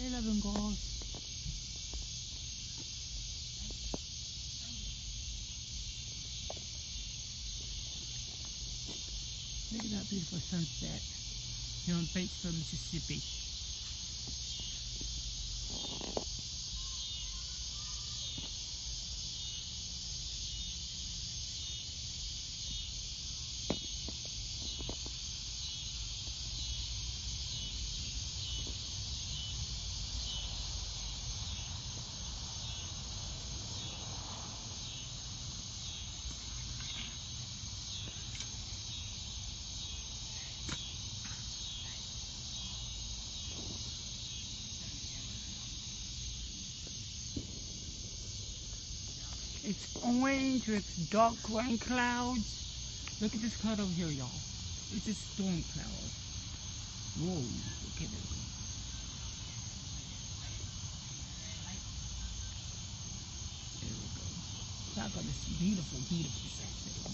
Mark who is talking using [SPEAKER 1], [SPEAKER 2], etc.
[SPEAKER 1] 11 goals. Look at that beautiful sunset here on Batesville, Mississippi. It's orange with dark rain clouds. Look at this cloud over here, y'all. It's a storm cloud. Whoa, look at it. There we go. Talk about this beautiful, beautiful sunset.